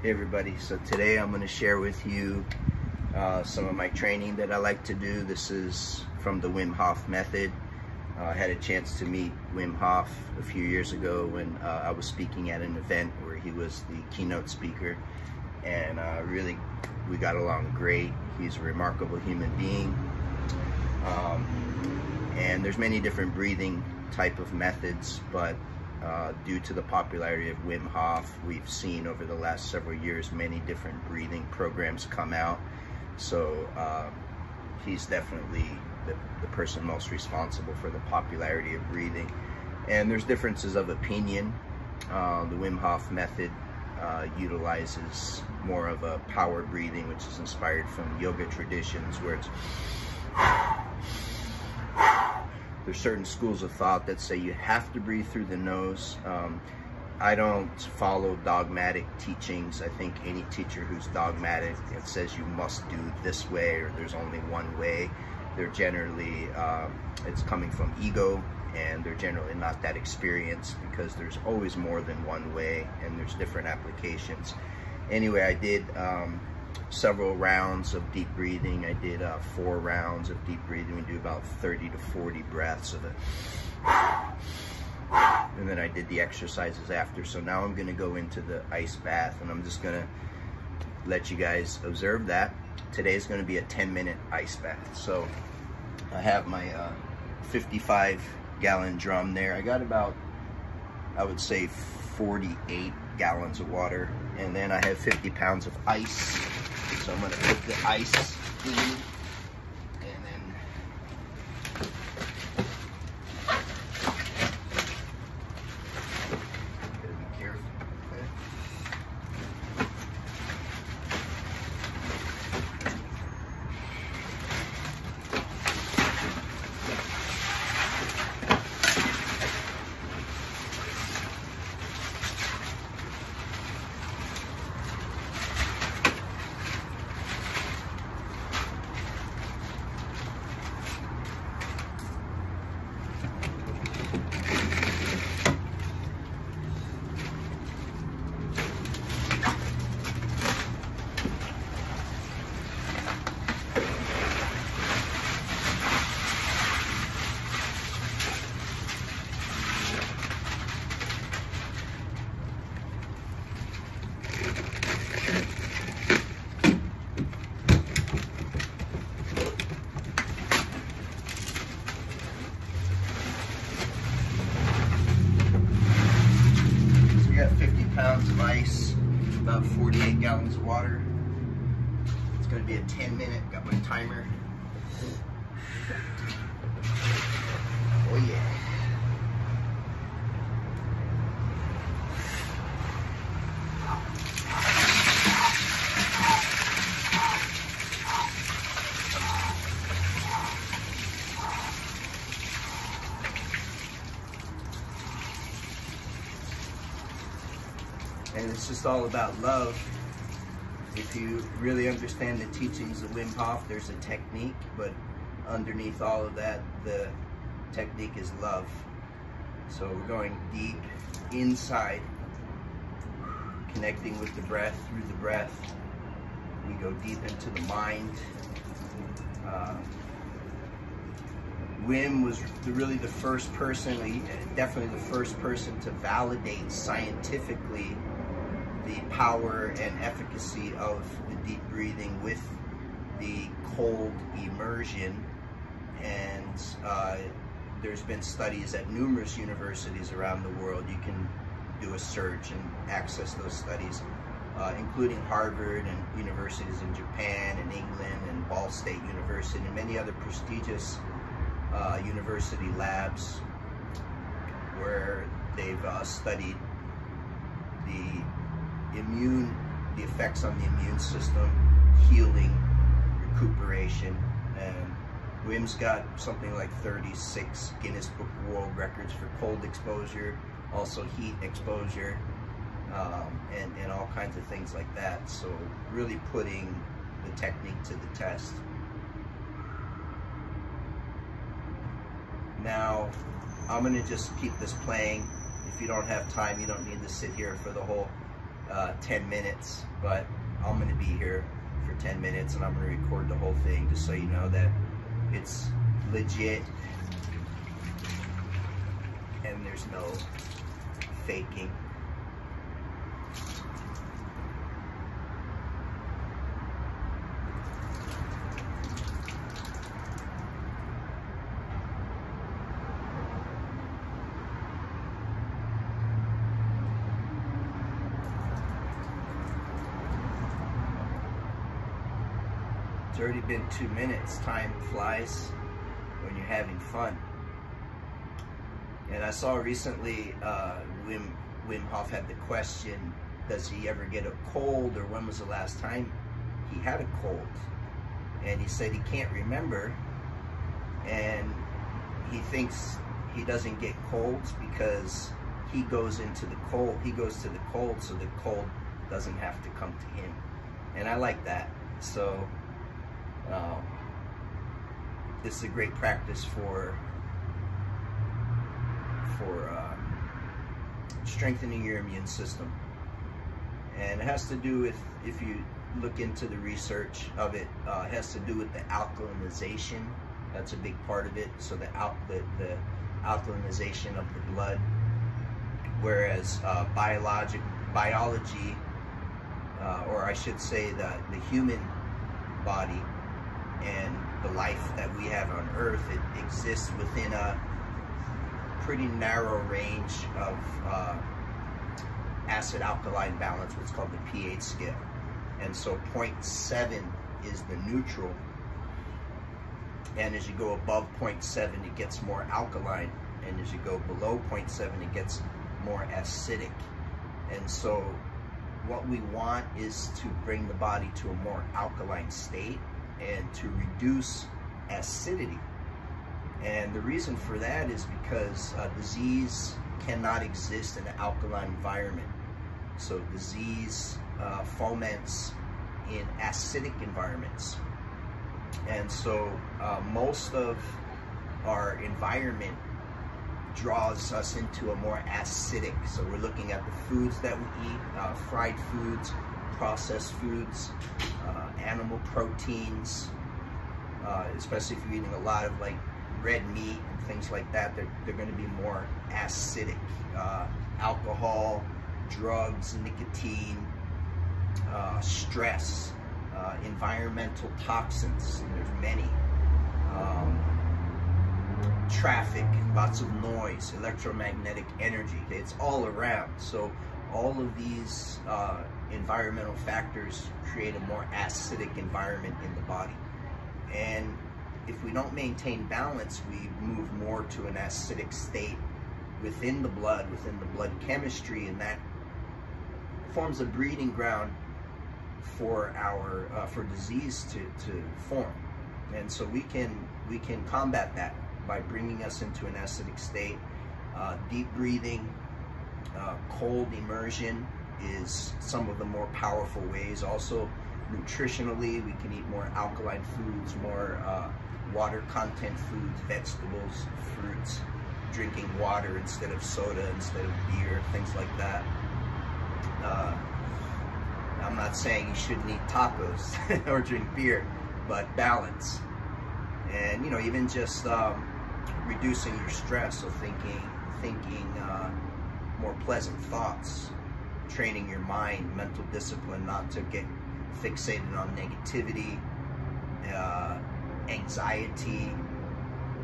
Hey everybody, so today I'm going to share with you uh, some of my training that I like to do. This is from the Wim Hof method. Uh, I had a chance to meet Wim Hof a few years ago when uh, I was speaking at an event where he was the keynote speaker and uh, really we got along great. He's a remarkable human being um, and there's many different breathing type of methods but uh, due to the popularity of Wim Hof, we've seen over the last several years many different breathing programs come out. So uh, he's definitely the, the person most responsible for the popularity of breathing. And there's differences of opinion. Uh, the Wim Hof method uh, utilizes more of a power breathing, which is inspired from yoga traditions where it's there's certain schools of thought that say you have to breathe through the nose. Um, I don't follow dogmatic teachings. I think any teacher who's dogmatic and says you must do this way or there's only one way, they're generally, uh, it's coming from ego and they're generally not that experienced because there's always more than one way and there's different applications. Anyway, I did um, several rounds of deep breathing. I did uh, four rounds of deep breathing. We do about 30 to 40 breaths of it. And then I did the exercises after. So now I'm gonna go into the ice bath and I'm just gonna let you guys observe that. Today is gonna be a 10 minute ice bath. So I have my uh, 55 gallon drum there. I got about, I would say 48 gallons of water. And then I have 50 pounds of ice. So I'm gonna put the ice in pounds of ice, about 48 gallons of water. It's gonna be a 10 minute, got my timer. Oh yeah. and it's just all about love. If you really understand the teachings of Wim Hof, there's a technique, but underneath all of that, the technique is love. So we're going deep inside, connecting with the breath, through the breath. We go deep into the mind. Uh, Wim was the, really the first person, definitely the first person to validate scientifically the power and efficacy of the deep breathing with the cold immersion. And uh, there's been studies at numerous universities around the world. You can do a search and access those studies, uh, including Harvard and universities in Japan and England and Ball State University and many other prestigious uh, university labs where they've uh, studied the immune, the effects on the immune system, healing, recuperation, and Wim's got something like 36 Guinness Book World Records for cold exposure, also heat exposure, um, and, and all kinds of things like that. So really putting the technique to the test. Now, I'm gonna just keep this playing. If you don't have time, you don't need to sit here for the whole uh, 10 minutes, but I'm gonna be here for 10 minutes and I'm gonna record the whole thing just so you know that it's legit and there's no faking. It's already been two minutes. Time flies when you're having fun. And I saw recently uh, Wim, Wim Hof had the question, does he ever get a cold or when was the last time he had a cold? And he said he can't remember and he thinks he doesn't get colds because he goes into the cold, he goes to the cold so the cold doesn't have to come to him. And I like that. So um, this is a great practice for for uh, strengthening your immune system. And it has to do with, if you look into the research of it, uh, it has to do with the alkalinization. That's a big part of it. So the, out, the, the alkalinization of the blood. Whereas uh, biologic, biology, uh, or I should say the, the human body and the life that we have on earth, it exists within a pretty narrow range of uh, acid alkaline balance, what's called the pH scale. And so 0.7 is the neutral. And as you go above 0.7, it gets more alkaline. And as you go below 0.7, it gets more acidic. And so what we want is to bring the body to a more alkaline state and to reduce acidity. And the reason for that is because uh, disease cannot exist in an alkaline environment. So disease uh, foments in acidic environments. And so uh, most of our environment draws us into a more acidic. So we're looking at the foods that we eat, uh, fried foods, processed foods, uh, animal proteins, uh, especially if you're eating a lot of like red meat and things like that, they're, they're going to be more acidic. Uh, alcohol, drugs, nicotine, uh, stress, uh, environmental toxins, there's many. Um, traffic, lots of noise, electromagnetic energy, it's all around. So all of these uh, environmental factors create a more acidic environment in the body. And if we don't maintain balance, we move more to an acidic state within the blood, within the blood chemistry, and that forms a breeding ground for our uh, for disease to, to form. And so we can we can combat that by bringing us into an acidic state. Uh, deep breathing, uh, cold immersion is some of the more powerful ways. Also, nutritionally, we can eat more alkaline foods, more uh, water content foods, vegetables, fruits, drinking water instead of soda, instead of beer, things like that. Uh, I'm not saying you shouldn't eat tacos or drink beer, but balance. And, you know, even just um, reducing your stress, so thinking, thinking uh, more pleasant thoughts, training your mind, mental discipline, not to get fixated on negativity, uh, anxiety,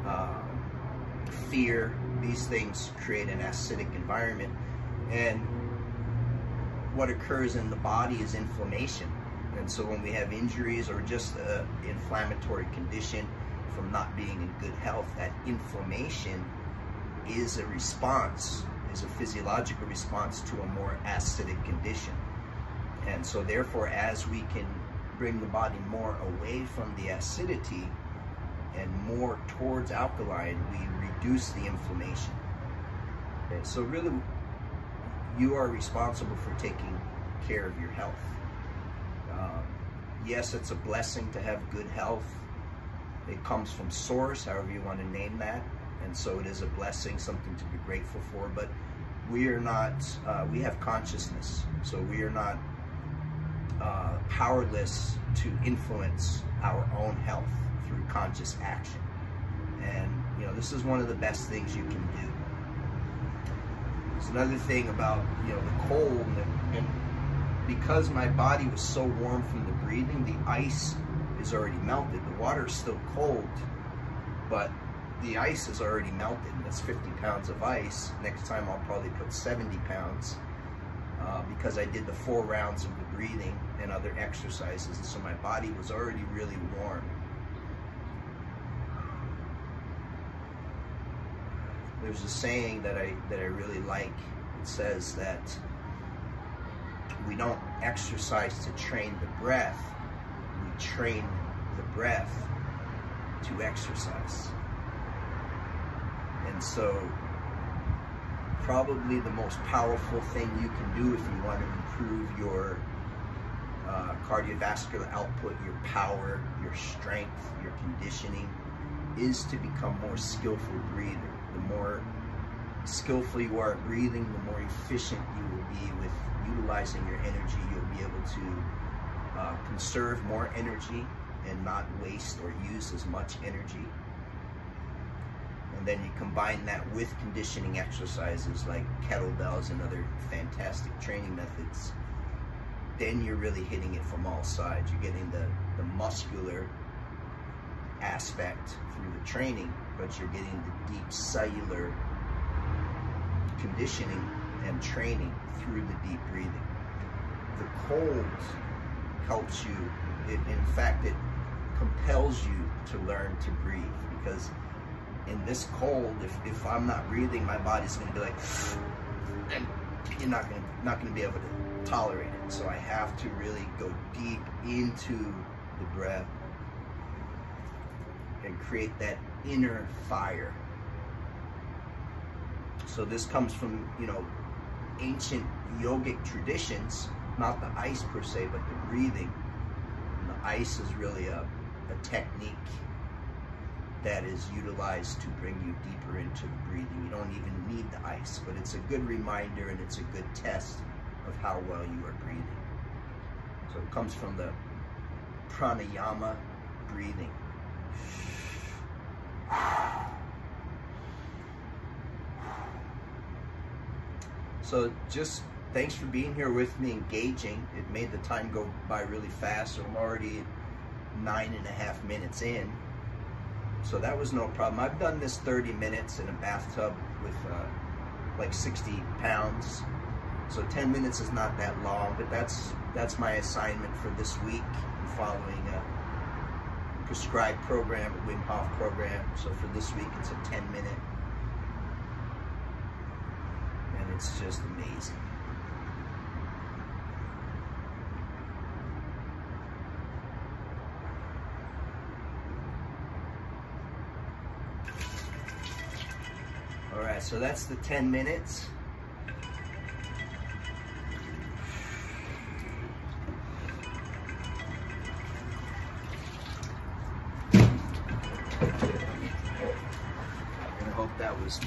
uh, fear. These things create an acidic environment. And what occurs in the body is inflammation. And so when we have injuries or just an inflammatory condition from not being in good health, that inflammation is a response, is a physiological response to a more acidic condition. And so therefore, as we can bring the body more away from the acidity and more towards alkaline, we reduce the inflammation. Okay, so really, you are responsible for taking care of your health. Um, yes, it's a blessing to have good health. It comes from source, however you want to name that. And so it is a blessing, something to be grateful for. But we are not, uh, we have consciousness, so we are not uh, powerless to influence our own health through conscious action. And, you know, this is one of the best things you can do. There's another thing about, you know, the cold and, and because my body was so warm from the breathing, the ice is already melted. The water is still cold, but the ice is already melted. That's 50 pounds of ice. Next time I'll probably put 70 pounds uh, because I did the four rounds of the breathing and other exercises. And so my body was already really warm. There's a saying that I, that I really like. It says that we don't exercise to train the breath, we train the breath to exercise. And so probably the most powerful thing you can do if you want to improve your uh, cardiovascular output, your power, your strength, your conditioning, is to become more skillful breather. The more skillful you are at breathing, the more efficient you will be with utilizing your energy. You'll be able to uh, conserve more energy and not waste or use as much energy. And then you combine that with conditioning exercises like kettlebells and other fantastic training methods, then you're really hitting it from all sides. You're getting the, the muscular aspect through the training, but you're getting the deep cellular conditioning and training through the deep breathing. The cold helps you, it, in fact, it compels you to learn to breathe because in this cold, if, if I'm not breathing, my body's gonna be like, and you're not gonna, not gonna be able to tolerate it. So I have to really go deep into the breath and create that inner fire. So this comes from, you know, ancient yogic traditions, not the ice per se, but the breathing. And the ice is really a, a technique that is utilized to bring you deeper into the breathing. You don't even need the ice, but it's a good reminder and it's a good test of how well you are breathing. So it comes from the pranayama breathing. So just thanks for being here with me, engaging. It made the time go by really fast. So I'm already nine and a half minutes in. So that was no problem. I've done this 30 minutes in a bathtub with uh, like 60 pounds. So 10 minutes is not that long, but that's that's my assignment for this week. Following a prescribed program, a Wim Hof program. So for this week, it's a 10 minute. And it's just amazing. All right, so that's the 10 minutes. I hope that was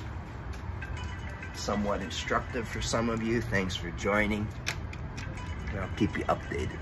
somewhat instructive for some of you. Thanks for joining. I'll keep you updated.